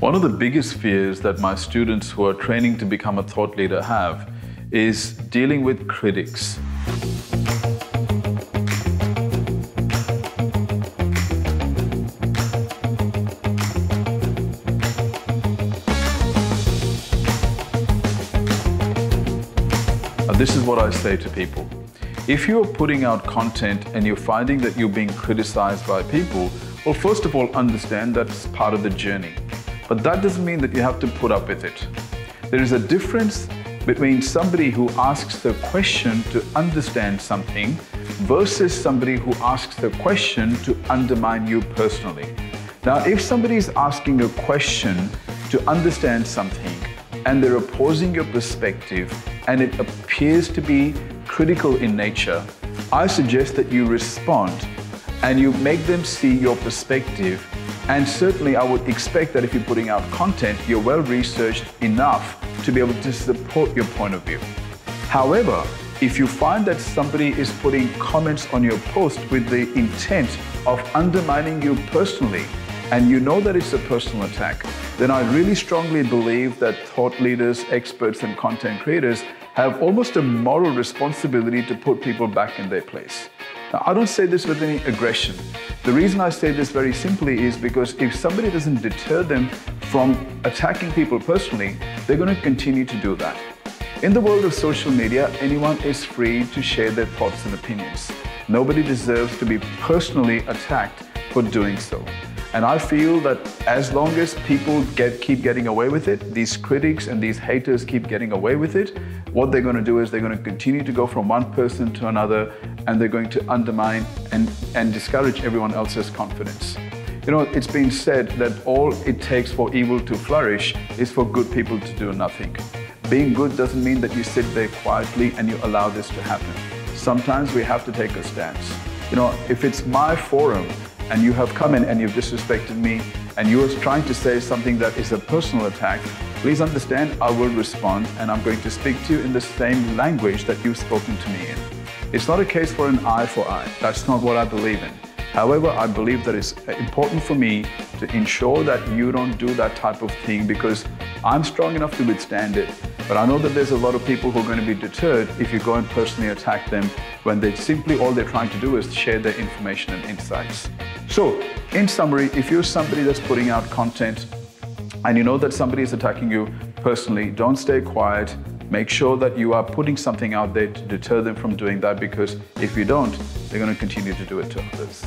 One of the biggest fears that my students who are training to become a thought leader have is dealing with critics. this is what I say to people. If you're putting out content and you're finding that you're being criticized by people, well, first of all, understand that's part of the journey. But that doesn't mean that you have to put up with it. There is a difference between somebody who asks the question to understand something versus somebody who asks the question to undermine you personally. Now, if somebody is asking a question to understand something and they're opposing your perspective and it appears to be critical in nature, I suggest that you respond and you make them see your perspective and certainly I would expect that if you're putting out content, you're well researched enough to be able to support your point of view. However, if you find that somebody is putting comments on your post with the intent of undermining you personally, and you know that it's a personal attack, then I really strongly believe that thought leaders, experts, and content creators have almost a moral responsibility to put people back in their place. Now, I don't say this with any aggression. The reason I say this very simply is because if somebody doesn't deter them from attacking people personally, they're going to continue to do that. In the world of social media, anyone is free to share their thoughts and opinions. Nobody deserves to be personally attacked for doing so. And I feel that as long as people get, keep getting away with it, these critics and these haters keep getting away with it, what they're going to do is they're going to continue to go from one person to another and they're going to undermine and, and discourage everyone else's confidence. You know, it's been said that all it takes for evil to flourish is for good people to do nothing. Being good doesn't mean that you sit there quietly and you allow this to happen. Sometimes we have to take a stance. You know, if it's my forum and you have come in and you've disrespected me and you are trying to say something that is a personal attack, please understand I will respond and I'm going to speak to you in the same language that you've spoken to me in. It's not a case for an eye for eye. That's not what I believe in. However, I believe that it's important for me to ensure that you don't do that type of thing because I'm strong enough to withstand it. But I know that there's a lot of people who are going to be deterred if you go and personally attack them when they simply all they're trying to do is share their information and insights. So, in summary, if you're somebody that's putting out content and you know that somebody is attacking you personally, don't stay quiet. Make sure that you are putting something out there to deter them from doing that because if you don't, they're going to continue to do it to others.